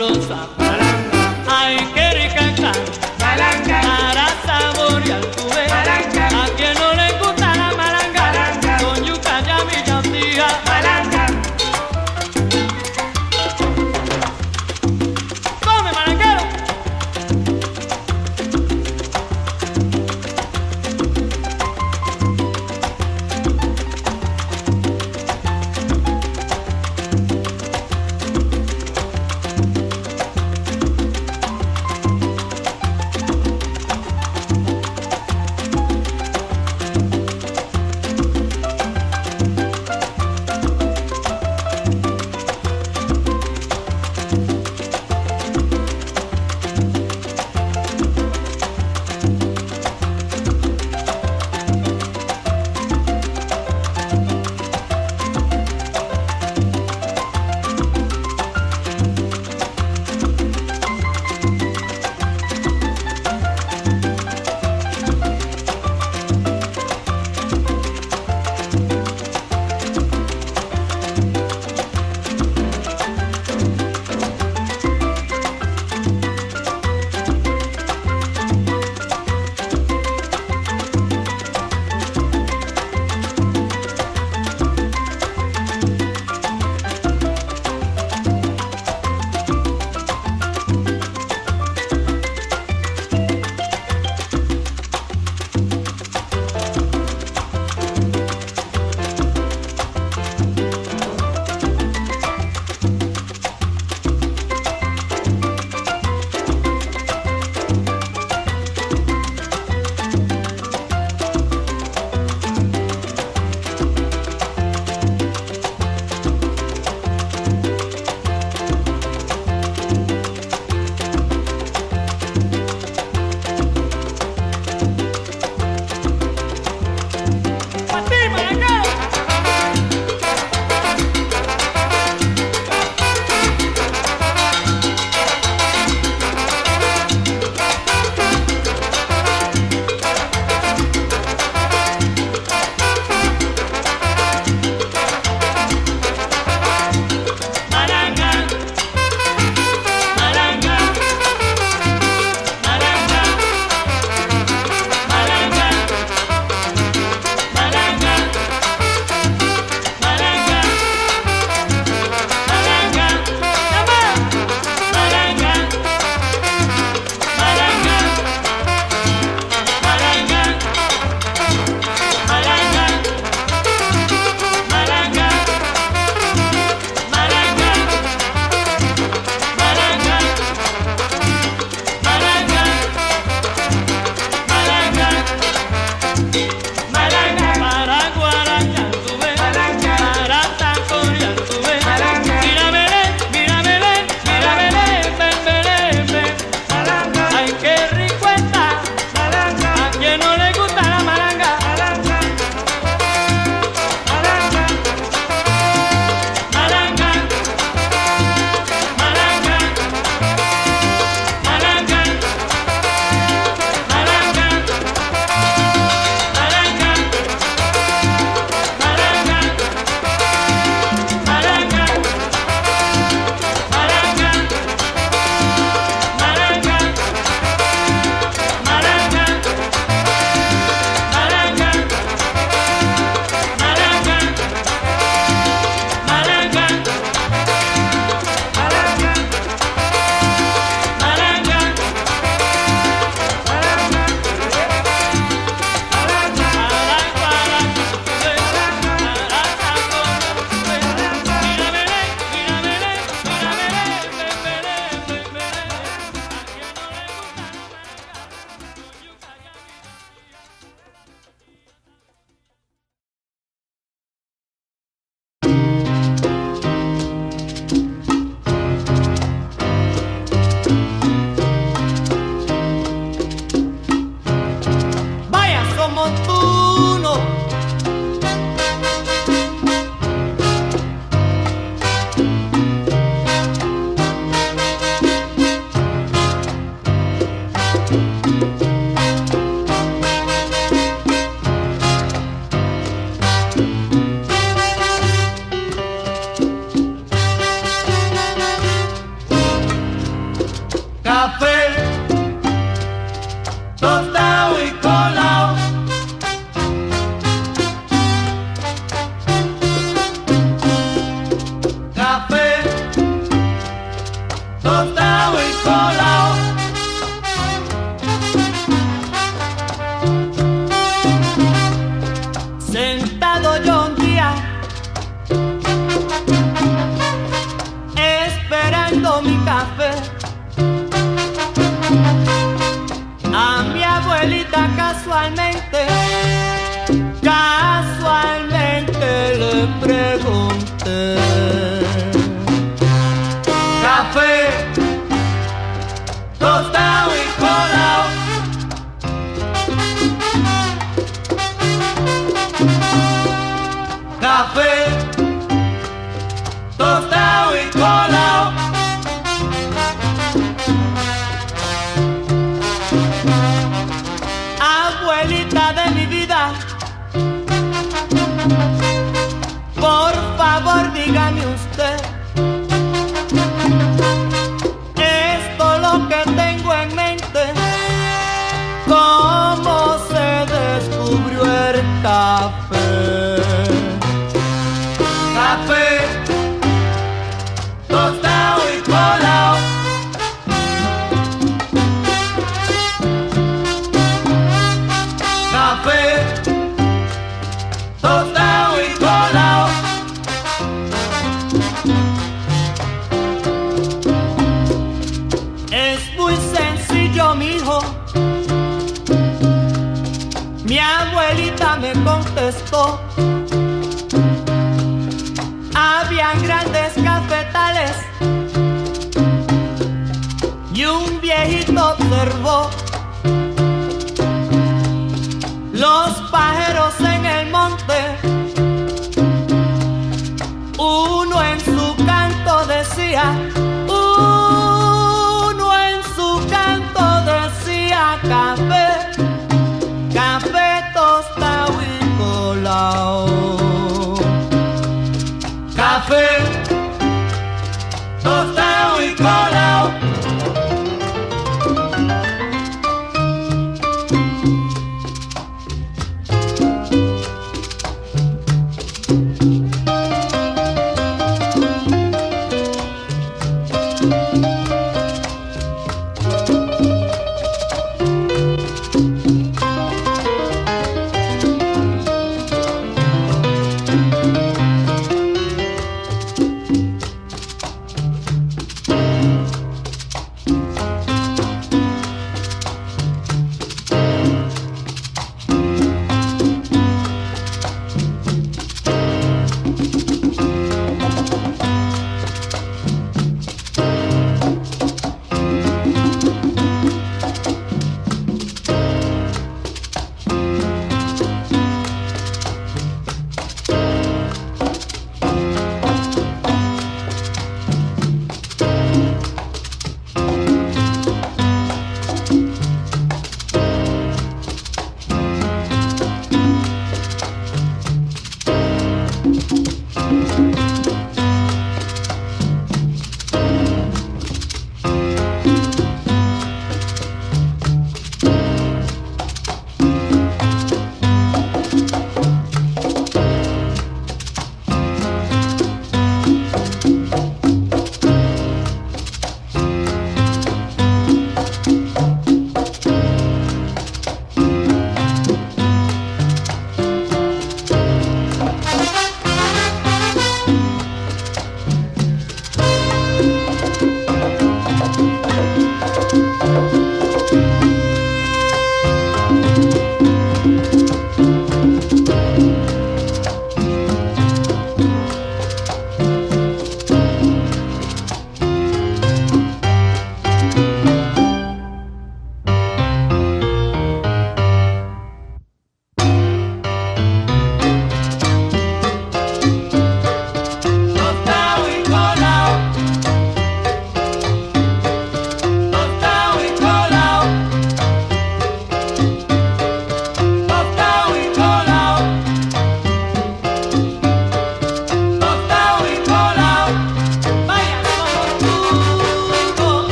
sabrosa. Ay,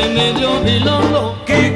que me dio bilongo. Que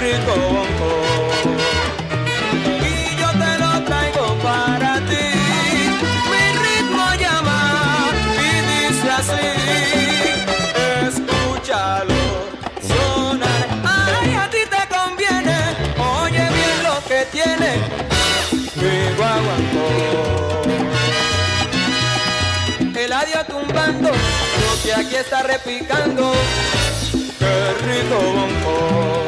rico Y yo te lo traigo para ti. Mi ritmo llama y dice así. Escúchalo sonar. Ay, a ti te conviene. Oye bien lo que tiene mi guaguancó. El adiós tumbando, lo que aquí está repicando. Qué rico bonco.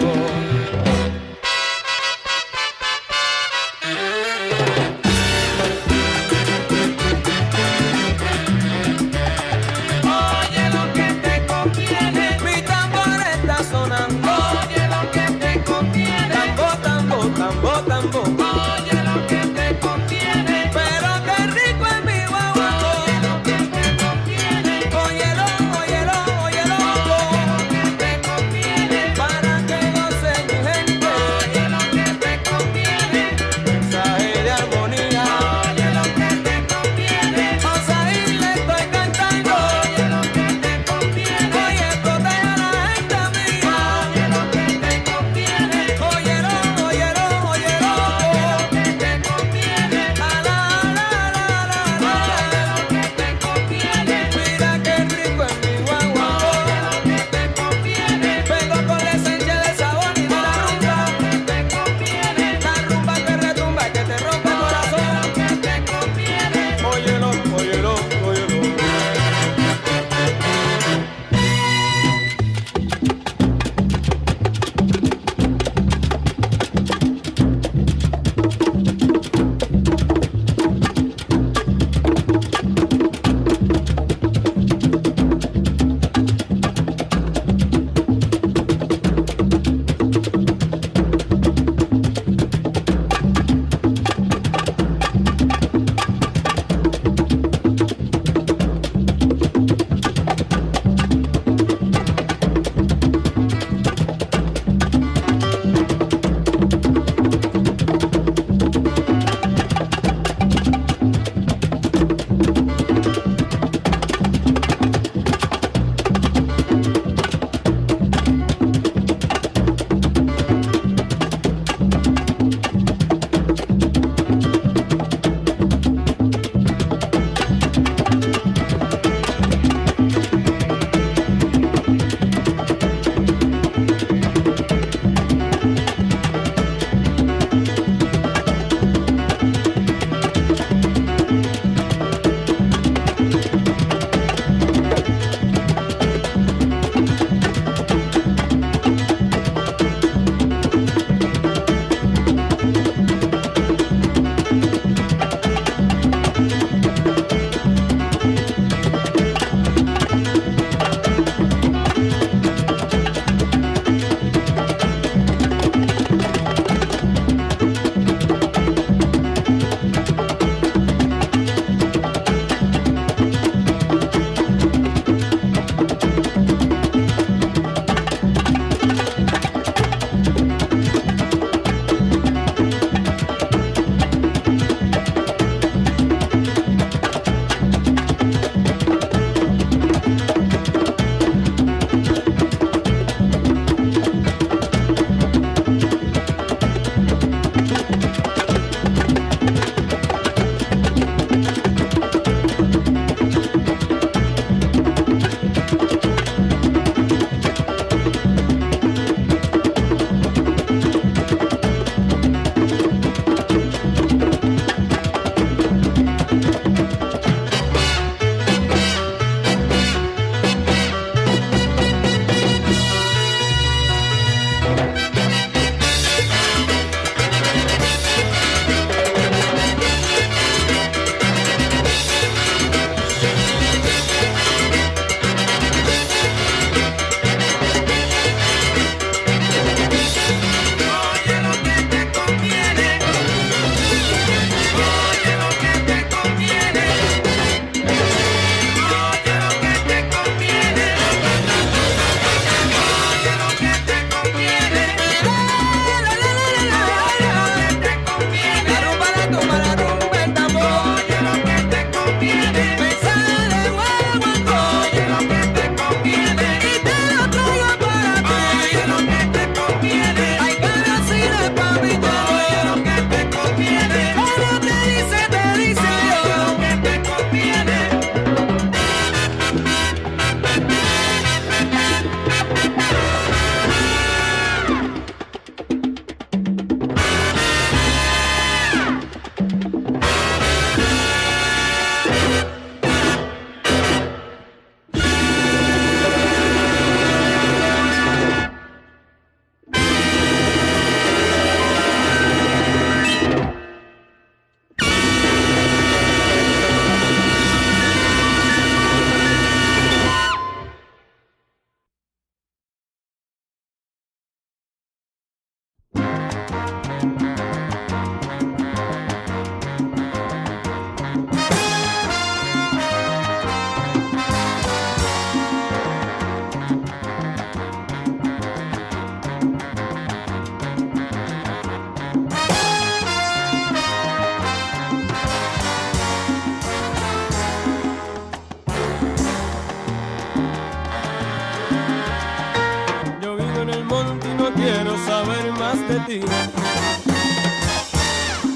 De ti.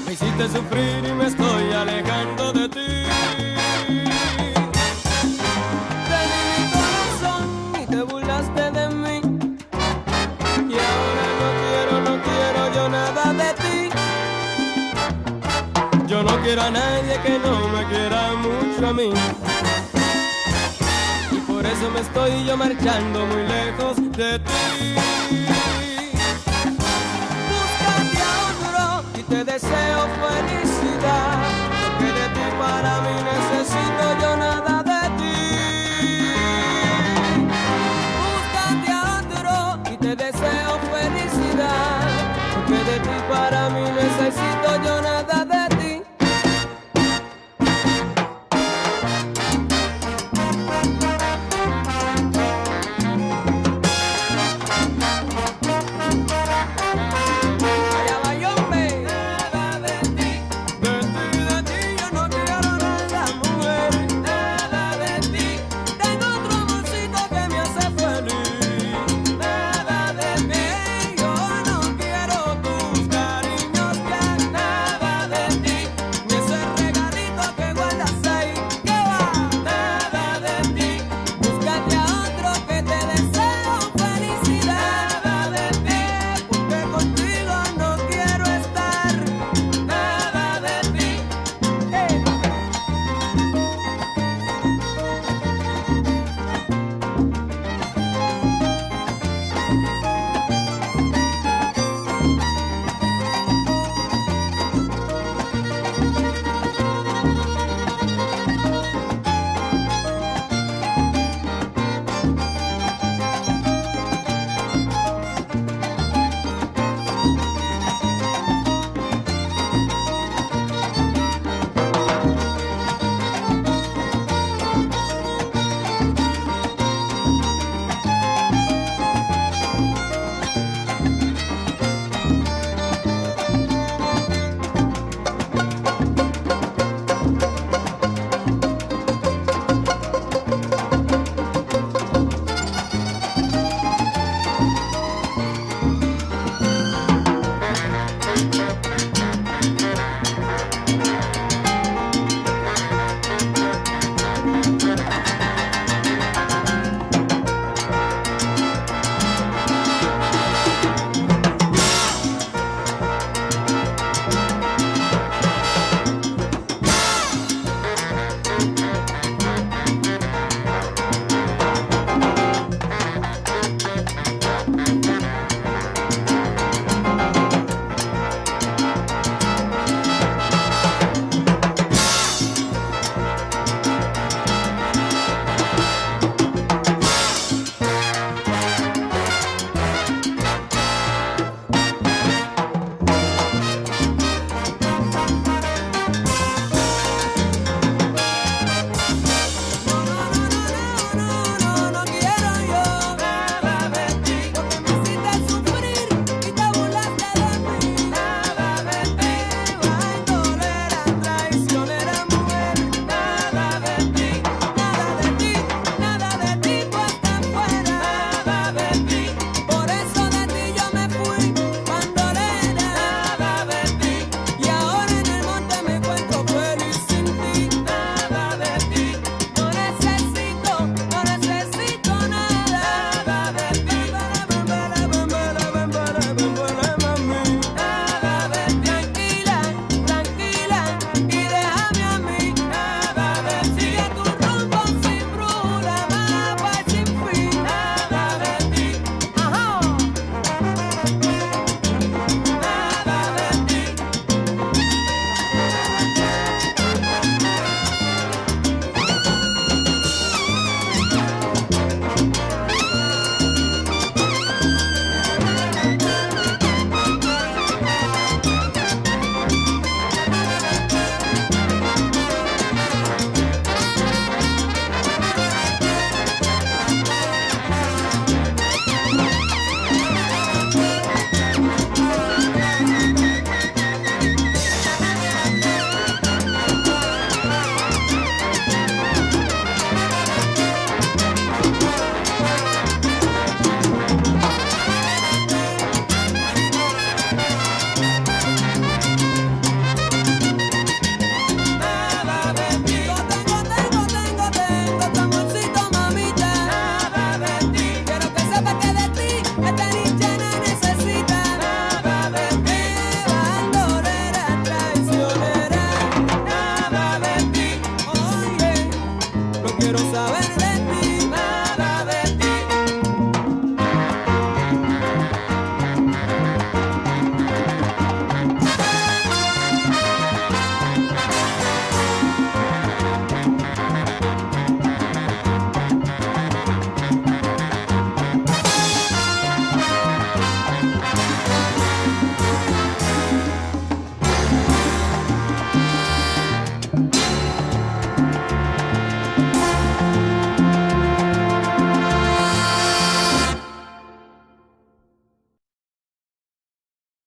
Me hiciste sufrir y me estoy alejando de ti. Te di mi corazón y te burlaste de mí. Y ahora no quiero, no quiero yo nada de ti. Yo no quiero a nadie que no me quiera mucho a mí. Y por eso me estoy yo marchando muy lejos de ti. Deseo felicidad. Porque de ti para mí necesito yo nada